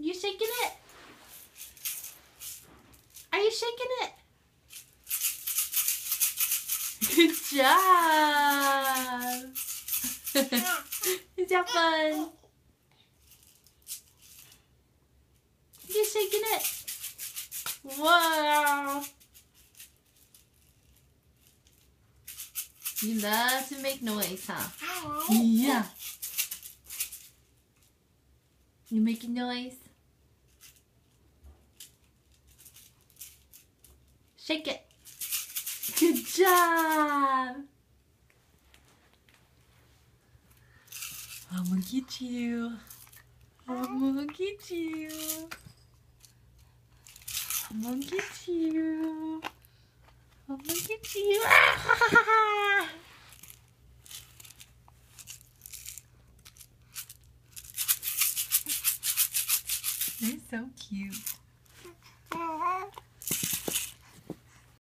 You shaking it? Are you shaking it? Good job. Is that fun? You shaking it? Wow. You love to make noise, huh? Yeah. You making noise? Shake it. Good job. I'm gonna get you. I'm gonna get you. I'm gonna get you. I'm gonna get you. They're so cute.